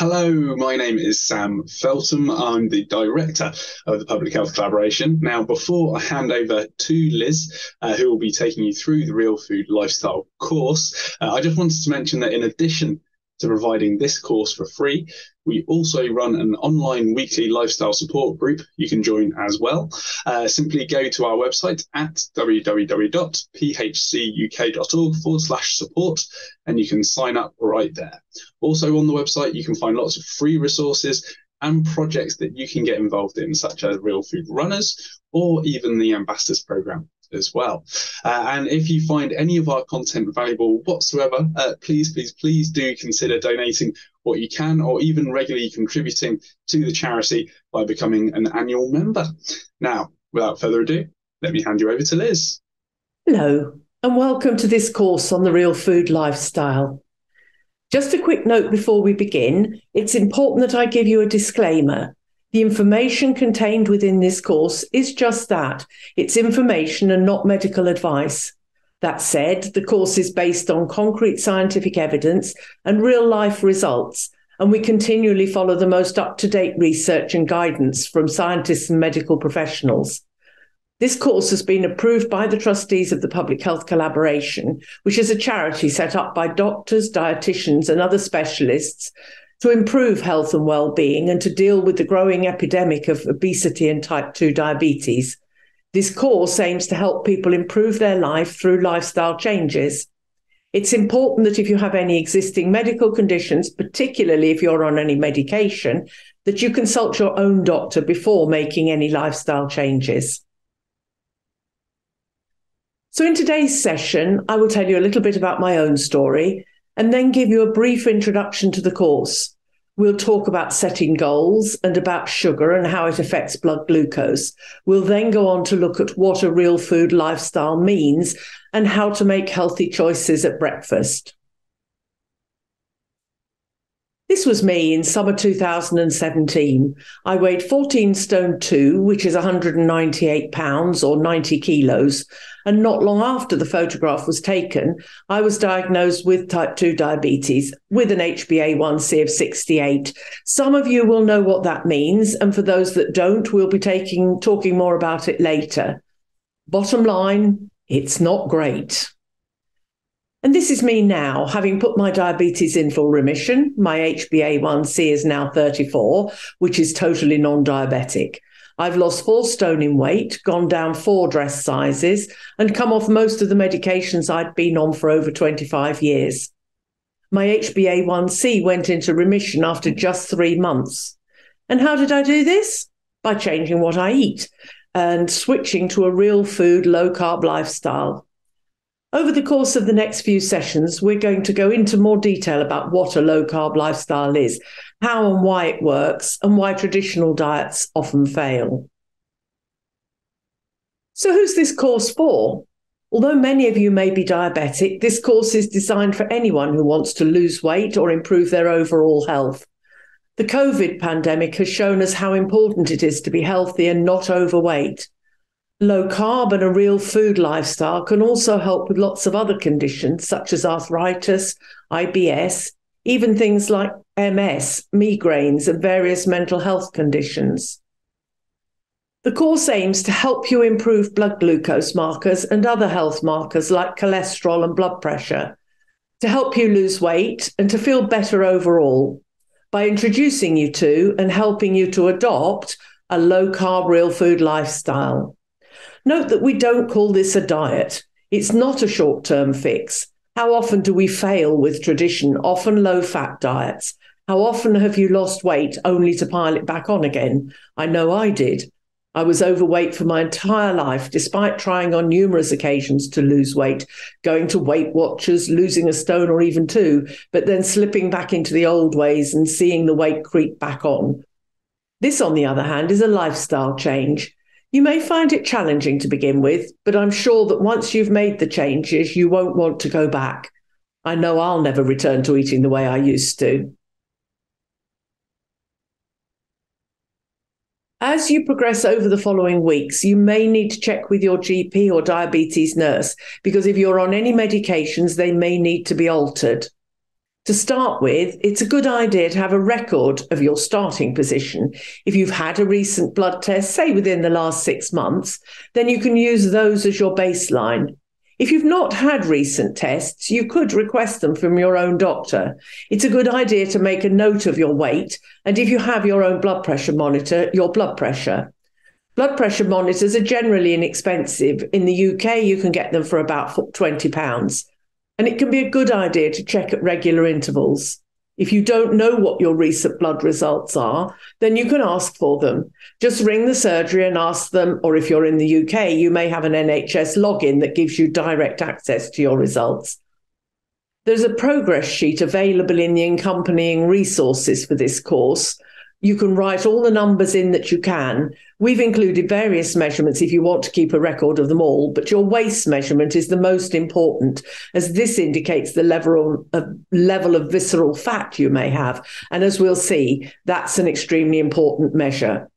Hello, my name is Sam Feltham. I'm the director of the Public Health Collaboration. Now, before I hand over to Liz, uh, who will be taking you through the Real Food Lifestyle course, uh, I just wanted to mention that in addition to providing this course for free. We also run an online weekly lifestyle support group you can join as well. Uh, simply go to our website at www.phcuk.org forward slash support and you can sign up right there. Also on the website, you can find lots of free resources and projects that you can get involved in, such as Real Food Runners or even the Ambassadors Program as well. Uh, and if you find any of our content valuable whatsoever, uh, please, please, please do consider donating what you can or even regularly contributing to the charity by becoming an annual member. Now, without further ado, let me hand you over to Liz. Hello, and welcome to this course on the real food lifestyle. Just a quick note before we begin it's important that I give you a disclaimer the information contained within this course is just that it's information and not medical advice. That said, the course is based on concrete scientific evidence and real life results, and we continually follow the most up to date research and guidance from scientists and medical professionals. This course has been approved by the trustees of the Public Health Collaboration, which is a charity set up by doctors, dietitians, and other specialists to improve health and well-being and to deal with the growing epidemic of obesity and type 2 diabetes. This course aims to help people improve their life through lifestyle changes. It's important that if you have any existing medical conditions, particularly if you're on any medication, that you consult your own doctor before making any lifestyle changes. So, in today's session, I will tell you a little bit about my own story and then give you a brief introduction to the course. We'll talk about setting goals and about sugar and how it affects blood glucose. We'll then go on to look at what a real food lifestyle means and how to make healthy choices at breakfast. This was me in summer 2017. I weighed 14 stone 2, which is 198 pounds or 90 kilos. And not long after the photograph was taken, I was diagnosed with type 2 diabetes with an HbA1c of 68. Some of you will know what that means. And for those that don't, we'll be taking, talking more about it later. Bottom line, it's not great. And this is me now, having put my diabetes in full remission. My HbA1c is now 34, which is totally non diabetic. I've lost four stone in weight, gone down four dress sizes, and come off most of the medications I'd been on for over 25 years. My HbA1c went into remission after just three months. And how did I do this? By changing what I eat and switching to a real food, low carb lifestyle. Over the course of the next few sessions, we're going to go into more detail about what a low carb lifestyle is, how and why it works, and why traditional diets often fail. So, who's this course for? Although many of you may be diabetic, this course is designed for anyone who wants to lose weight or improve their overall health. The COVID pandemic has shown us how important it is to be healthy and not overweight. Low carb and a real food lifestyle can also help with lots of other conditions such as arthritis, IBS, even things like MS, migraines, and various mental health conditions. The course aims to help you improve blood glucose markers and other health markers like cholesterol and blood pressure, to help you lose weight and to feel better overall by introducing you to and helping you to adopt a low carb real food lifestyle. Note that we don't call this a diet. It's not a short term fix. How often do we fail with tradition, often low fat diets? How often have you lost weight only to pile it back on again? I know I did. I was overweight for my entire life, despite trying on numerous occasions to lose weight, going to Weight Watchers, losing a stone or even two, but then slipping back into the old ways and seeing the weight creep back on. This, on the other hand, is a lifestyle change. You may find it challenging to begin with, but I'm sure that once you've made the changes, you won't want to go back. I know I'll never return to eating the way I used to. As you progress over the following weeks, you may need to check with your GP or diabetes nurse because if you're on any medications, they may need to be altered. To start with, it's a good idea to have a record of your starting position. If you've had a recent blood test, say within the last six months, then you can use those as your baseline. If you've not had recent tests, you could request them from your own doctor. It's a good idea to make a note of your weight, and if you have your own blood pressure monitor, your blood pressure. Blood pressure monitors are generally inexpensive. In the UK, you can get them for about £20 and it can be a good idea to check at regular intervals. If you don't know what your recent blood results are, then you can ask for them. Just ring the surgery and ask them, or if you're in the UK, you may have an NHS login that gives you direct access to your results. There's a progress sheet available in the accompanying resources for this course, you can write all the numbers in that you can. We've included various measurements if you want to keep a record of them all, but your waist measurement is the most important, as this indicates the level of, level of visceral fat you may have. And as we'll see, that's an extremely important measure.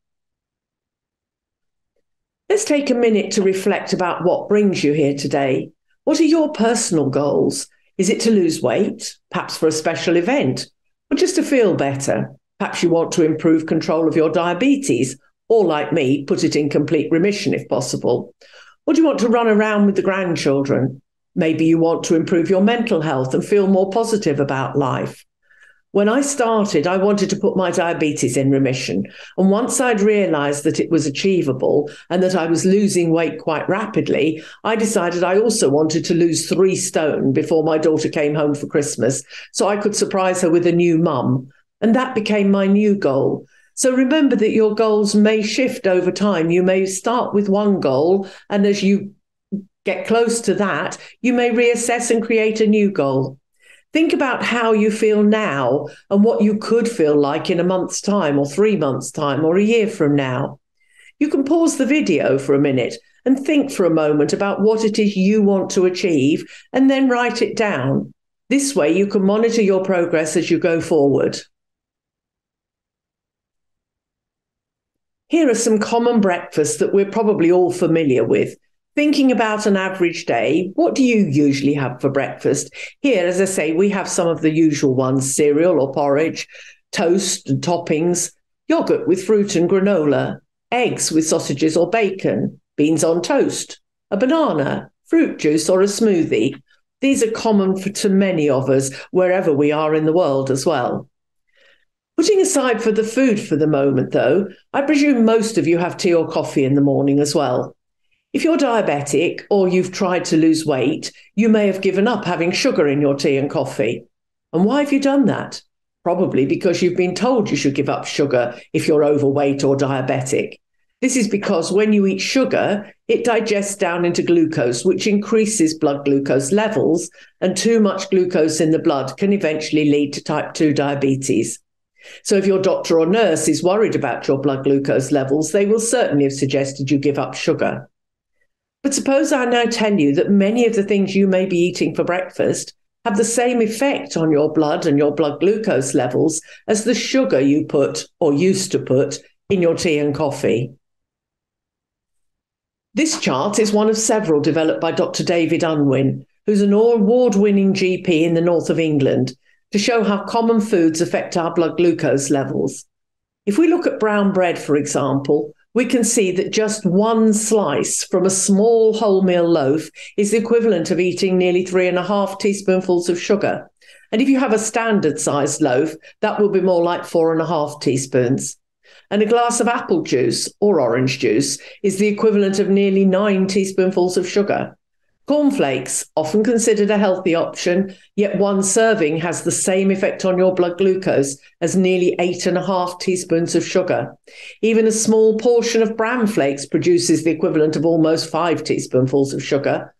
Let's take a minute to reflect about what brings you here today. What are your personal goals? Is it to lose weight, perhaps for a special event, or just to feel better? Perhaps you want to improve control of your diabetes, or like me, put it in complete remission if possible. Or do you want to run around with the grandchildren? Maybe you want to improve your mental health and feel more positive about life. When I started, I wanted to put my diabetes in remission. And once I'd realized that it was achievable and that I was losing weight quite rapidly, I decided I also wanted to lose three stone before my daughter came home for Christmas so I could surprise her with a new mum and that became my new goal. So remember that your goals may shift over time. You may start with one goal, and as you get close to that, you may reassess and create a new goal. Think about how you feel now and what you could feel like in a month's time, or three months' time, or a year from now. You can pause the video for a minute and think for a moment about what it is you want to achieve and then write it down. This way, you can monitor your progress as you go forward. Here are some common breakfasts that we're probably all familiar with. Thinking about an average day, what do you usually have for breakfast? Here, as I say, we have some of the usual ones cereal or porridge, toast and toppings, yogurt with fruit and granola, eggs with sausages or bacon, beans on toast, a banana, fruit juice, or a smoothie. These are common for, to many of us wherever we are in the world as well. Putting aside for the food for the moment, though, I presume most of you have tea or coffee in the morning as well. If you're diabetic or you've tried to lose weight, you may have given up having sugar in your tea and coffee. And why have you done that? Probably because you've been told you should give up sugar if you're overweight or diabetic. This is because when you eat sugar, it digests down into glucose, which increases blood glucose levels, and too much glucose in the blood can eventually lead to type 2 diabetes. So, if your doctor or nurse is worried about your blood glucose levels, they will certainly have suggested you give up sugar. But suppose I now tell you that many of the things you may be eating for breakfast have the same effect on your blood and your blood glucose levels as the sugar you put or used to put in your tea and coffee. This chart is one of several developed by Dr. David Unwin, who's an award winning GP in the north of England to show how common foods affect our blood glucose levels. If we look at brown bread, for example, we can see that just one slice from a small wholemeal loaf is the equivalent of eating nearly three and a half teaspoonfuls of sugar. And if you have a standard sized loaf, that will be more like four and a half teaspoons. And a glass of apple juice or orange juice is the equivalent of nearly nine teaspoonfuls of sugar. Cornflakes, often considered a healthy option, yet one serving has the same effect on your blood glucose as nearly eight and a half teaspoons of sugar. Even a small portion of bran flakes produces the equivalent of almost five teaspoonfuls of sugar.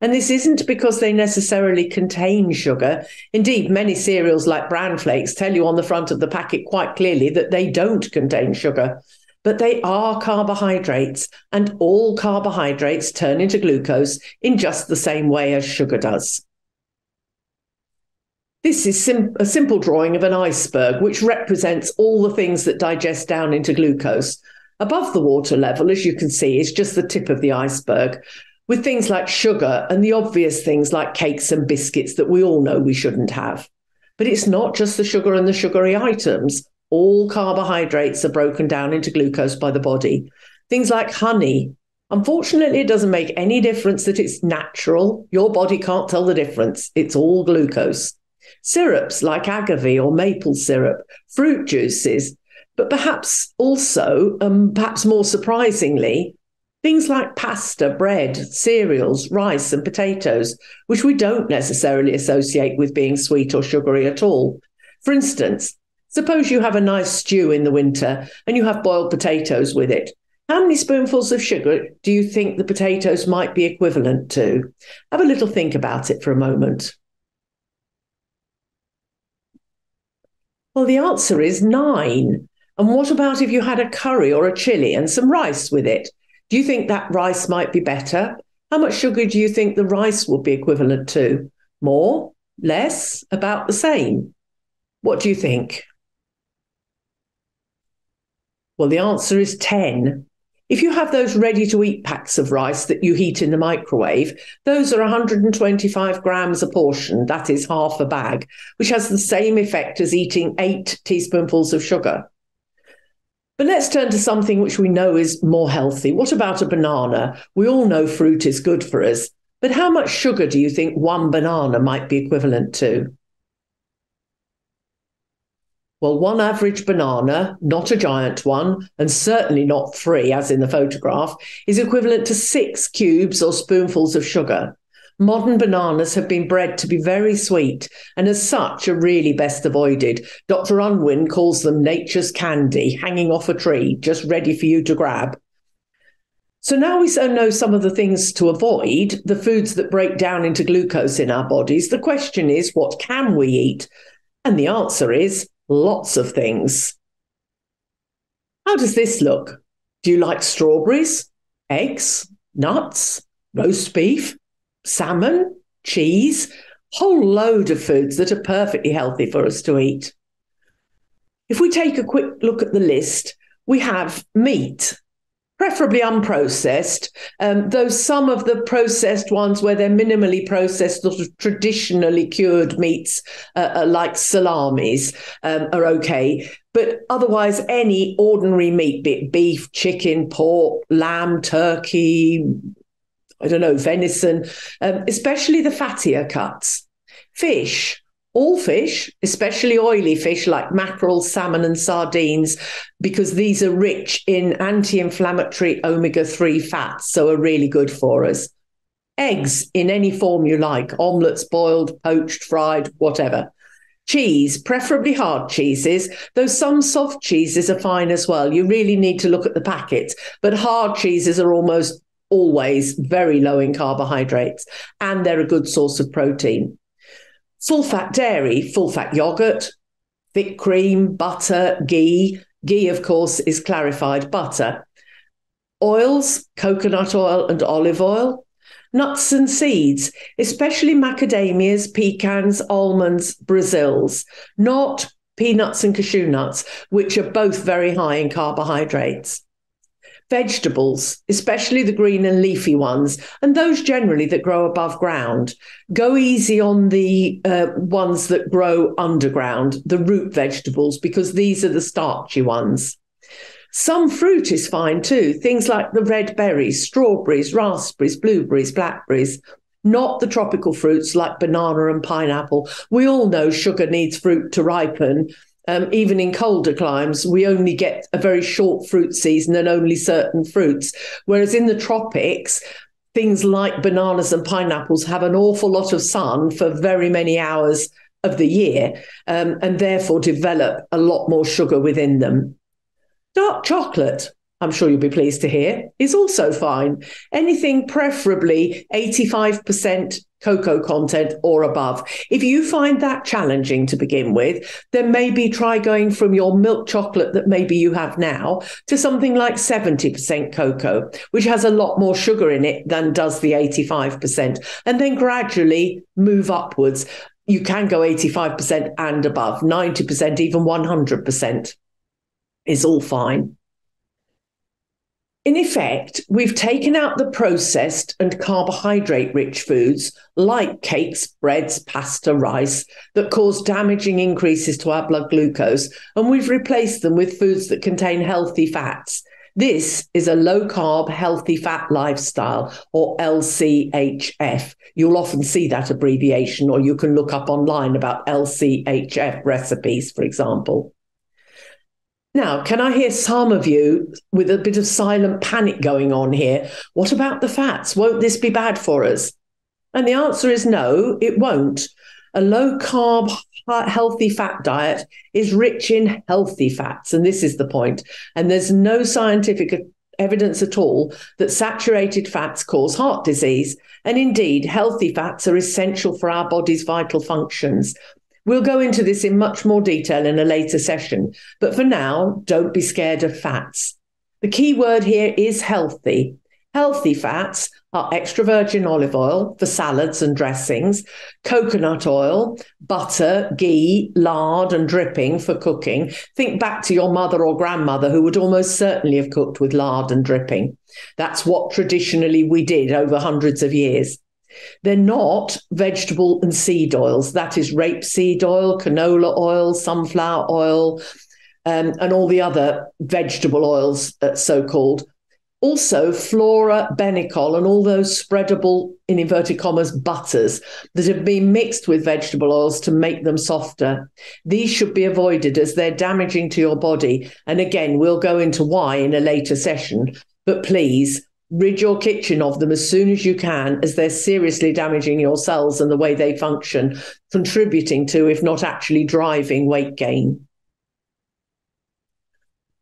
And this isn't because they necessarily contain sugar. Indeed, many cereals like bran flakes tell you on the front of the packet quite clearly that they don't contain sugar but they are carbohydrates, and all carbohydrates turn into glucose in just the same way as sugar does. This is sim- a simple drawing of an iceberg, which represents all the things that digest down into glucose. Above the water level, as you can see, is just the tip of the iceberg, with things like sugar and the obvious things like cakes and biscuits that we all know we shouldn't have. But it's not just the sugar and the sugary items. All carbohydrates are broken down into glucose by the body. Things like honey. Unfortunately, it doesn't make any difference that it's natural. Your body can't tell the difference. It's all glucose. Syrups like agave or maple syrup, fruit juices, but perhaps also, um, perhaps more surprisingly, things like pasta, bread, cereals, rice, and potatoes, which we don't necessarily associate with being sweet or sugary at all. For instance, suppose you have a nice stew in the winter and you have boiled potatoes with it. How many spoonfuls of sugar do you think the potatoes might be equivalent to? Have a little think about it for a moment. Well, the answer is nine. And what about if you had a curry or a chili and some rice with it? Do you think that rice might be better? How much sugar do you think the rice would be equivalent to? More? Less? About the same? What do you think? Well, the answer is 10. If you have those ready to eat packs of rice that you heat in the microwave, those are 125 grams a portion, that is half a bag, which has the same effect as eating eight teaspoonfuls of sugar. But let's turn to something which we know is more healthy. What about a banana? We all know fruit is good for us, but how much sugar do you think one banana might be equivalent to? Well, one average banana, not a giant one, and certainly not three, as in the photograph, is equivalent to six cubes or spoonfuls of sugar. Modern bananas have been bred to be very sweet and, as such, are really best avoided. Dr. Unwin calls them nature's candy, hanging off a tree, just ready for you to grab. So now we so uh, know some of the things to avoid, the foods that break down into glucose in our bodies. The question is, what can we eat? And the answer is lots of things. How does this look? Do you like strawberries, eggs, nuts, roast beef, salmon, cheese? Whole load of foods that are perfectly healthy for us to eat. If we take a quick look at the list, we have meat, preferably unprocessed. Um, though some of the processed ones, where they're minimally processed, sort of traditionally cured meats, uh, uh, like salamis, um, are okay. But otherwise, any ordinary meat, be beef, chicken, pork, lamb, turkey, I don't know, venison, um, especially the fattier cuts. Fish, all fish, especially oily fish like mackerel, salmon, and sardines, because these are rich in anti inflammatory omega 3 fats, so are really good for us. Eggs in any form you like omelettes, boiled, poached, fried, whatever. Cheese, preferably hard cheeses, though some soft cheeses are fine as well. You really need to look at the packets, but hard cheeses are almost always very low in carbohydrates and they're a good source of protein. Full fat dairy, full fat yogurt, thick cream, butter, ghee. Ghee, of course, is clarified butter. Oils, coconut oil and olive oil. Nuts and seeds, especially macadamias, pecans, almonds, Brazils, not peanuts and cashew nuts, which are both very high in carbohydrates vegetables, especially the green and leafy ones, and those generally that grow above ground. Go easy on the uh, ones that grow underground, the root vegetables, because these are the starchy ones. Some fruit is fine too, things like the red berries, strawberries, raspberries, blueberries, blackberries. Not the tropical fruits like banana and pineapple. We all know sugar needs fruit to ripen, um, even in colder climes, we only get a very short fruit season and only certain fruits. Whereas in the tropics, things like bananas and pineapples have an awful lot of sun for very many hours of the year um, and therefore develop a lot more sugar within them. Dark chocolate, I'm sure you'll be pleased to hear, is also fine. Anything preferably 85% cocoa content or above. If you find that challenging to begin with, then maybe try going from your milk chocolate that maybe you have now to something like 70% cocoa, which has a lot more sugar in it than does the 85%. And then gradually move upwards. You can go 85% and above, 90%, even 100% is all fine. In effect, we've taken out the processed and carbohydrate rich foods like cakes, breads, pasta, rice that cause damaging increases to our blood glucose, and we've replaced them with foods that contain healthy fats. This is a low carb, healthy fat lifestyle, or LCHF. You'll often see that abbreviation, or you can look up online about LCHF recipes, for example. Now, can I hear some of you with a bit of silent panic going on here? What about the fats? Won't this be bad for us? And the answer is no, it won't. A low carb, healthy fat diet is rich in healthy fats. And this is the point. And there's no scientific evidence at all that saturated fats cause heart disease. And indeed, healthy fats are essential for our body's vital functions. We'll go into this in much more detail in a later session, but for now, don't be scared of fats. The key word here is healthy. Healthy fats are extra virgin olive oil for salads and dressings, coconut oil, butter, ghee, lard, and dripping for cooking. Think back to your mother or grandmother who would almost certainly have cooked with lard and dripping. That's what traditionally we did over hundreds of years. They're not vegetable and seed oils. That is rapeseed oil, canola oil, sunflower oil, um, and all the other vegetable oils, uh, so called. Also, flora, Benecol, and all those spreadable, in inverted commas, butters that have been mixed with vegetable oils to make them softer. These should be avoided as they're damaging to your body. And again, we'll go into why in a later session. But please rid your kitchen of them as soon as you can, as they're seriously damaging your cells and the way they function, contributing to, if not actually driving, weight gain.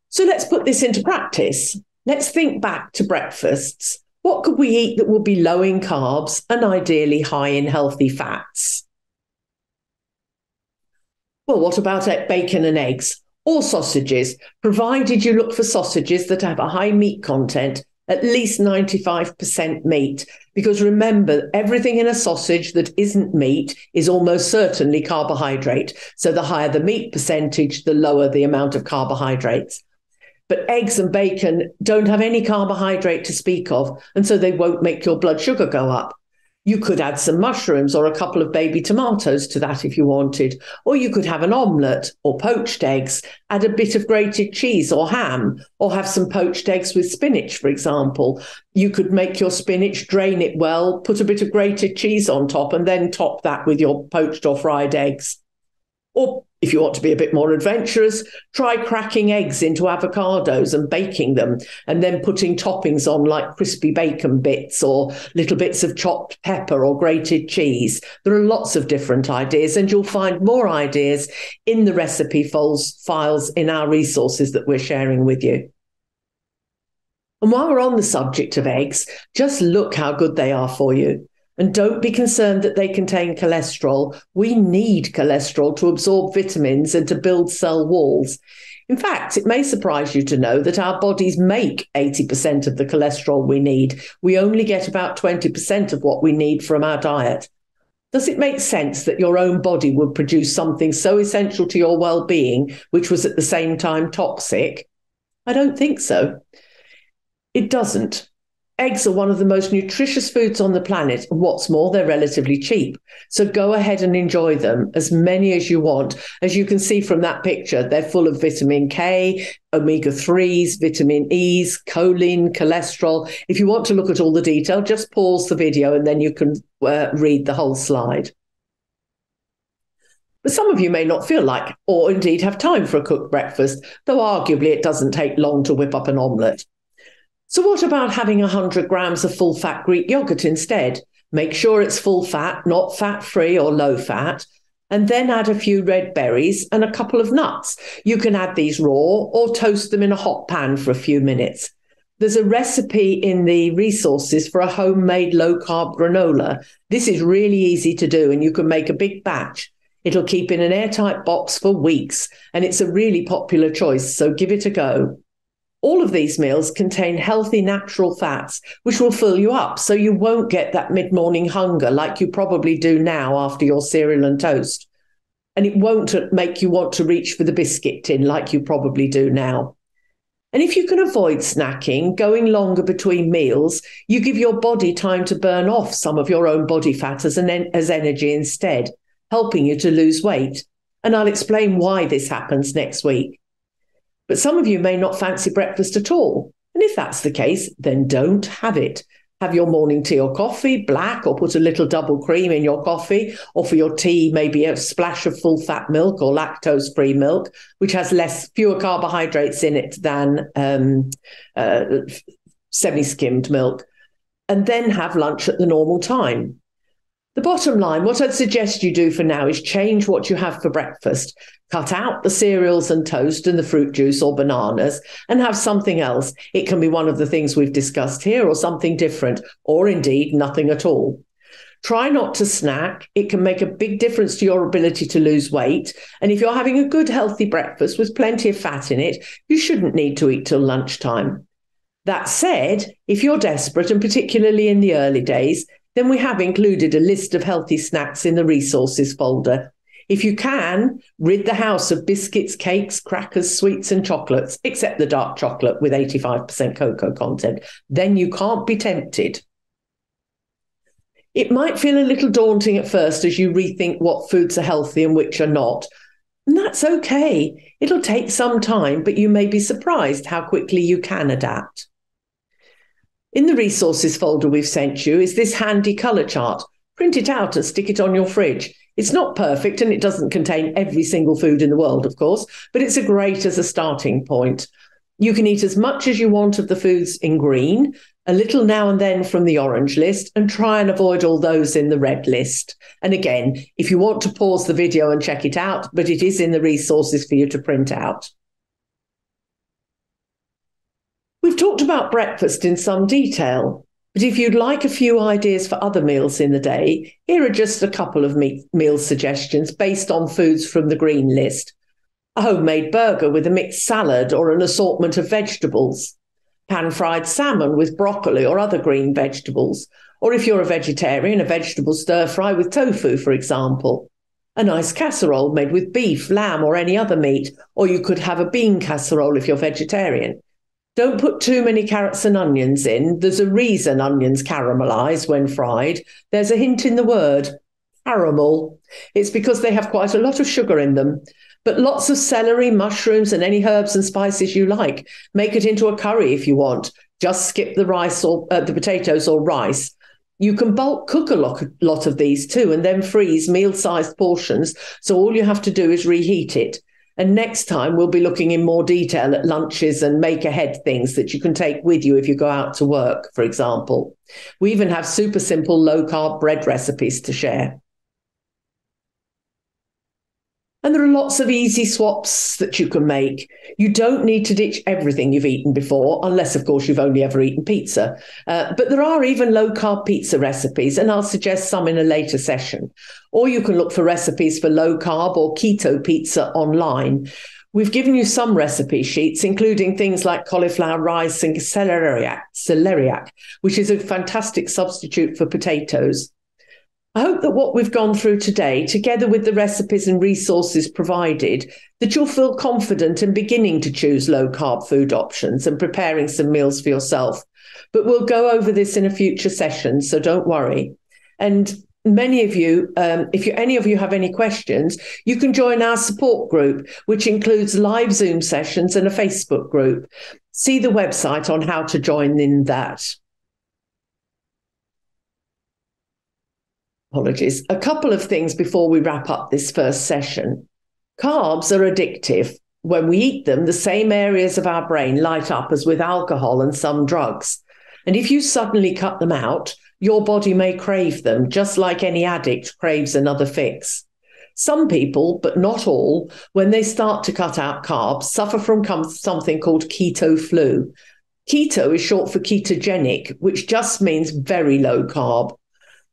So let's put this into practice. Let's think back to breakfasts. What could we eat that would be low in carbs and ideally high in healthy fats? Well, what about bacon and eggs? Or sausages, provided you look for sausages that have a high meat content at least 95% meat. Because remember, everything in a sausage that isn't meat is almost certainly carbohydrate. So the higher the meat percentage, the lower the amount of carbohydrates. But eggs and bacon don't have any carbohydrate to speak of, and so they won't make your blood sugar go up. You could add some mushrooms or a couple of baby tomatoes to that if you wanted. Or you could have an omelette or poached eggs, add a bit of grated cheese or ham, or have some poached eggs with spinach, for example. You could make your spinach, drain it well, put a bit of grated cheese on top, and then top that with your poached or fried eggs. Or if you want to be a bit more adventurous, try cracking eggs into avocados and baking them, and then putting toppings on like crispy bacon bits or little bits of chopped pepper or grated cheese. There are lots of different ideas, and you'll find more ideas in the recipe files, in our resources that we're sharing with you. And while we're on the subject of eggs, just look how good they are for you. And don't be concerned that they contain cholesterol. We need cholesterol to absorb vitamins and to build cell walls. In fact, it may surprise you to know that our bodies make 80% of the cholesterol we need. We only get about 20% of what we need from our diet. Does it make sense that your own body would produce something so essential to your well being, which was at the same time toxic? I don't think so. It doesn't. Eggs are one of the most nutritious foods on the planet. And what's more, they're relatively cheap. So go ahead and enjoy them, as many as you want. As you can see from that picture, they're full of vitamin K, omega 3s, vitamin E's, choline, cholesterol. If you want to look at all the detail, just pause the video and then you can uh, read the whole slide. But some of you may not feel like, or indeed have time for a cooked breakfast, though arguably it doesn't take long to whip up an omelette. So, what about having 100 grams of full fat Greek yogurt instead? Make sure it's full fat, not fat free or low fat, and then add a few red berries and a couple of nuts. You can add these raw or toast them in a hot pan for a few minutes. There's a recipe in the resources for a homemade low carb granola. This is really easy to do, and you can make a big batch. It'll keep in an airtight box for weeks, and it's a really popular choice, so give it a go. All of these meals contain healthy natural fats, which will fill you up so you won't get that mid morning hunger like you probably do now after your cereal and toast. And it won't make you want to reach for the biscuit tin like you probably do now. And if you can avoid snacking, going longer between meals, you give your body time to burn off some of your own body fat as, an, as energy instead, helping you to lose weight. And I'll explain why this happens next week. But some of you may not fancy breakfast at all. And if that's the case, then don't have it have your morning tea or coffee, black, or put a little double cream in your coffee, or for your tea, maybe a splash of full fat milk or lactose free milk, which has less, fewer carbohydrates in it than um, uh, semi skimmed milk, and then have lunch at the normal time. The bottom line, what I'd suggest you do for now is change what you have for breakfast. Cut out the cereals and toast and the fruit juice or bananas and have something else. It can be one of the things we've discussed here or something different, or indeed nothing at all. Try not to snack. It can make a big difference to your ability to lose weight. And if you're having a good, healthy breakfast with plenty of fat in it, you shouldn't need to eat till lunchtime. That said, if you're desperate, and particularly in the early days, then we have included a list of healthy snacks in the resources folder. If you can, rid the house of biscuits, cakes, crackers, sweets, and chocolates, except the dark chocolate with 85% cocoa content. Then you can't be tempted. It might feel a little daunting at first as you rethink what foods are healthy and which are not. And that's okay. It'll take some time, but you may be surprised how quickly you can adapt. In the resources folder we've sent you is this handy colour chart. Print it out and stick it on your fridge. It's not perfect and it doesn't contain every single food in the world, of course, but it's a great as a starting point. You can eat as much as you want of the foods in green, a little now and then from the orange list, and try and avoid all those in the red list. And again, if you want to pause the video and check it out, but it is in the resources for you to print out. We've talked about breakfast in some detail, but if you'd like a few ideas for other meals in the day, here are just a couple of me- meal suggestions based on foods from the green list. A homemade burger with a mixed salad or an assortment of vegetables. Pan fried salmon with broccoli or other green vegetables. Or if you're a vegetarian, a vegetable stir fry with tofu, for example. A nice casserole made with beef, lamb, or any other meat. Or you could have a bean casserole if you're vegetarian. Don't put too many carrots and onions in. There's a reason onions caramelize when fried. There's a hint in the word caramel. It's because they have quite a lot of sugar in them. But lots of celery, mushrooms, and any herbs and spices you like. Make it into a curry if you want. Just skip the rice or uh, the potatoes or rice. You can bulk cook a lot, lot of these too, and then freeze meal sized portions. So all you have to do is reheat it. And next time we'll be looking in more detail at lunches and make ahead things that you can take with you if you go out to work, for example. We even have super simple low carb bread recipes to share. And there are lots of easy swaps that you can make. You don't need to ditch everything you've eaten before, unless, of course, you've only ever eaten pizza. Uh, but there are even low carb pizza recipes, and I'll suggest some in a later session. Or you can look for recipes for low carb or keto pizza online. We've given you some recipe sheets, including things like cauliflower rice and celeriac, celeriac which is a fantastic substitute for potatoes. I hope that what we've gone through today, together with the recipes and resources provided, that you'll feel confident in beginning to choose low carb food options and preparing some meals for yourself. But we'll go over this in a future session, so don't worry. And many of you, um, if you, any of you have any questions, you can join our support group, which includes live Zoom sessions and a Facebook group. See the website on how to join in that. Apologies. A couple of things before we wrap up this first session. Carbs are addictive. When we eat them, the same areas of our brain light up as with alcohol and some drugs. And if you suddenly cut them out, your body may crave them, just like any addict craves another fix. Some people, but not all, when they start to cut out carbs, suffer from something called keto flu. Keto is short for ketogenic, which just means very low carb.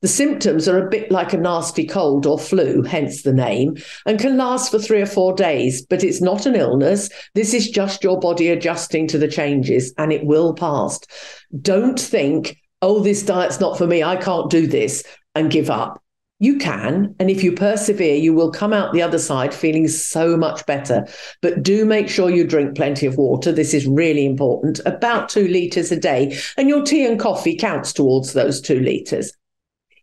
The symptoms are a bit like a nasty cold or flu, hence the name, and can last for three or four days, but it's not an illness. This is just your body adjusting to the changes and it will pass. Don't think, oh, this diet's not for me, I can't do this, and give up. You can, and if you persevere, you will come out the other side feeling so much better. But do make sure you drink plenty of water. This is really important, about two litres a day, and your tea and coffee counts towards those two litres.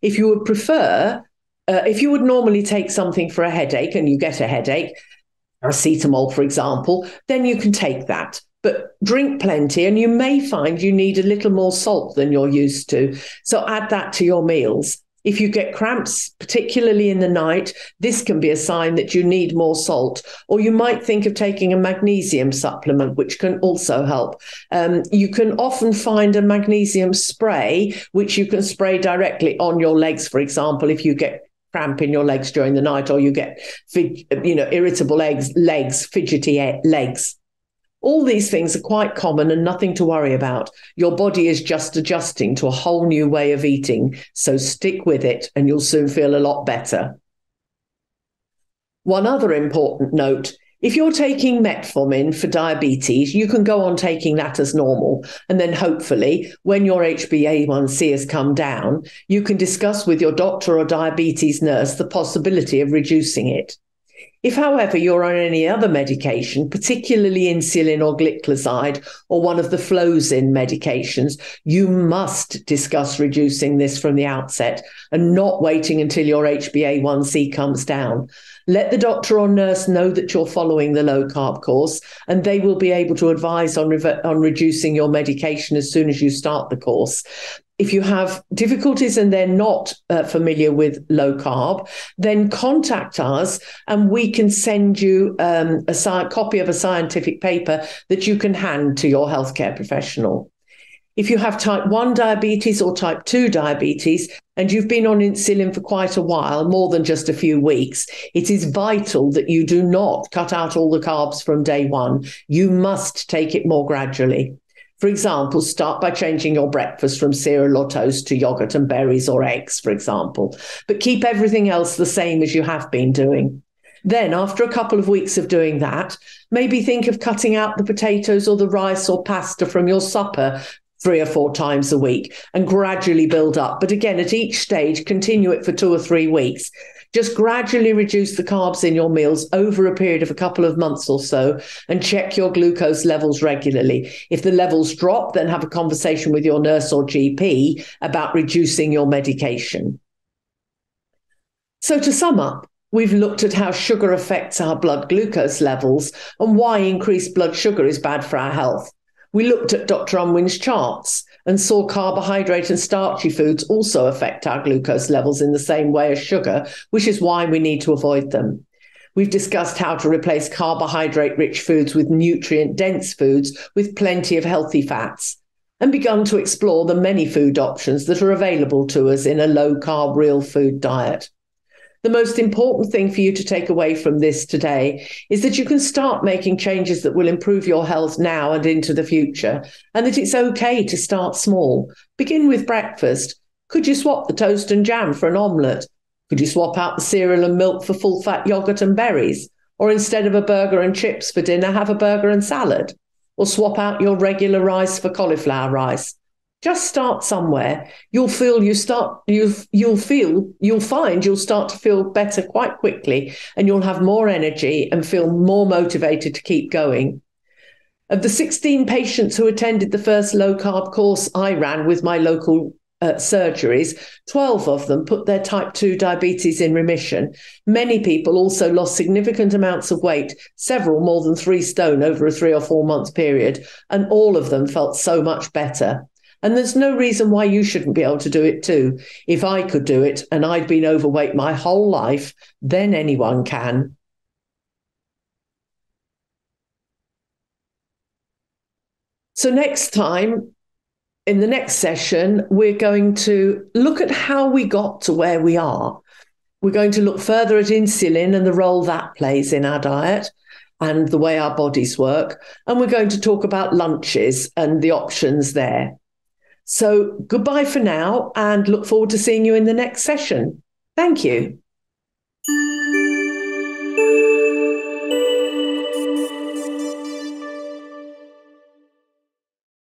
If you would prefer, uh, if you would normally take something for a headache and you get a headache, paracetamol, for example, then you can take that. But drink plenty, and you may find you need a little more salt than you're used to. So add that to your meals. If you get cramps, particularly in the night, this can be a sign that you need more salt. Or you might think of taking a magnesium supplement, which can also help. Um, you can often find a magnesium spray, which you can spray directly on your legs, for example, if you get cramp in your legs during the night or you get you know irritable legs legs fidgety legs all these things are quite common and nothing to worry about. Your body is just adjusting to a whole new way of eating. So stick with it and you'll soon feel a lot better. One other important note if you're taking metformin for diabetes, you can go on taking that as normal. And then hopefully, when your HbA1c has come down, you can discuss with your doctor or diabetes nurse the possibility of reducing it. If, however, you're on any other medication, particularly insulin or gliclazide or one of the Flozin medications, you must discuss reducing this from the outset and not waiting until your HbA1c comes down. Let the doctor or nurse know that you're following the low carb course, and they will be able to advise on, on reducing your medication as soon as you start the course if you have difficulties and they're not uh, familiar with low carb, then contact us and we can send you um, a sci- copy of a scientific paper that you can hand to your healthcare professional. If you have type 1 diabetes or type 2 diabetes, and you've been on insulin for quite a while, more than just a few weeks, it is vital that you do not cut out all the carbs from day one. You must take it more gradually. For example, start by changing your breakfast from cereal or toast to yogurt and berries or eggs, for example, but keep everything else the same as you have been doing. Then, after a couple of weeks of doing that, maybe think of cutting out the potatoes or the rice or pasta from your supper three or four times a week and gradually build up. But again, at each stage, continue it for two or three weeks. Just gradually reduce the carbs in your meals over a period of a couple of months or so and check your glucose levels regularly. If the levels drop, then have a conversation with your nurse or GP about reducing your medication. So, to sum up, We've looked at how sugar affects our blood glucose levels and why increased blood sugar is bad for our health. We looked at Dr. Unwin's charts and saw carbohydrate and starchy foods also affect our glucose levels in the same way as sugar, which is why we need to avoid them. We've discussed how to replace carbohydrate rich foods with nutrient dense foods with plenty of healthy fats and begun to explore the many food options that are available to us in a low carb real food diet the most important thing for you to take away from this today is that you can start making changes that will improve your health now and into the future, and that it's okay to start small. Begin with breakfast. Could you swap the toast and jam for an omelette? Could you swap out the cereal and milk for full fat yogurt and berries? Or instead of a burger and chips for dinner, have a burger and salad? Or swap out your regular rice for cauliflower rice? Just start somewhere you'll feel you start you you'll feel you'll find you'll start to feel better quite quickly and you'll have more energy and feel more motivated to keep going of the 16 patients who attended the first low carb course I ran with my local uh, surgeries, 12 of them put their type 2 diabetes in remission. Many people also lost significant amounts of weight, several more than three stone over a three or four month period, and all of them felt so much better. And there's no reason why you shouldn't be able to do it too. If I could do it and I'd been overweight my whole life, then anyone can. So, next time, in the next session, we're going to look at how we got to where we are. We're going to look further at insulin and the role that plays in our diet and the way our bodies work. And we're going to talk about lunches and the options there. So goodbye for now and look forward to seeing you in the next session. Thank you.